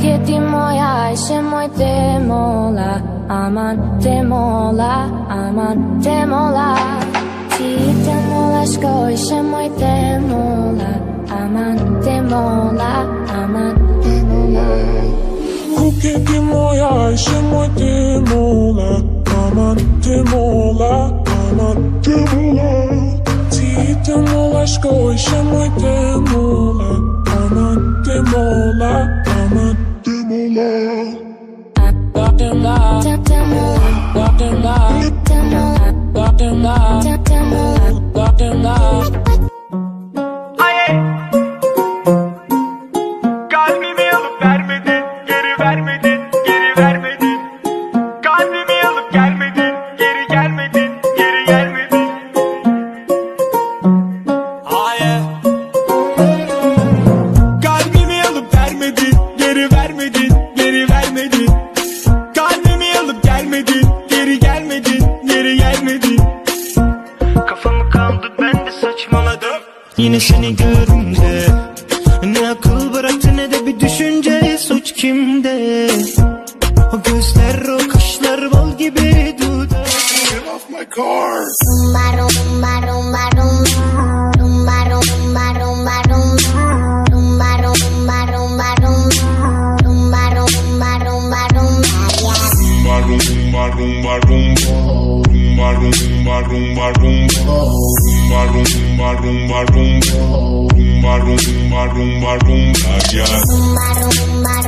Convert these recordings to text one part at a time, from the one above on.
Ti moja, ajše moj te mola Aman te mola, aman te mola Ti te mola shkoj, she moj te mola Aman te mola, aman te mola ti moja, ajshe moj te mola Aman te mola, aman te mola Ti te mola shkoj, she moj te mola Aman te mola, aman te mola Te mola, te mola, te mola, geri gelmedin. Kafamı kaldı ben de saçmaladım. Yine seni görünce Rumba, rumba, rumba, rumba Rumba, rumba, rumba, rumba Rumba, rumba, rumba, rumba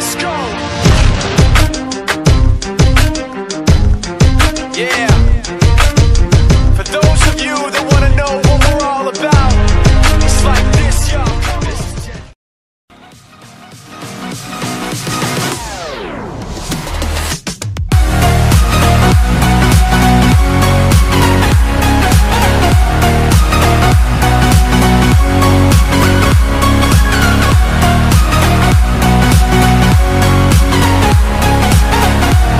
Let's go!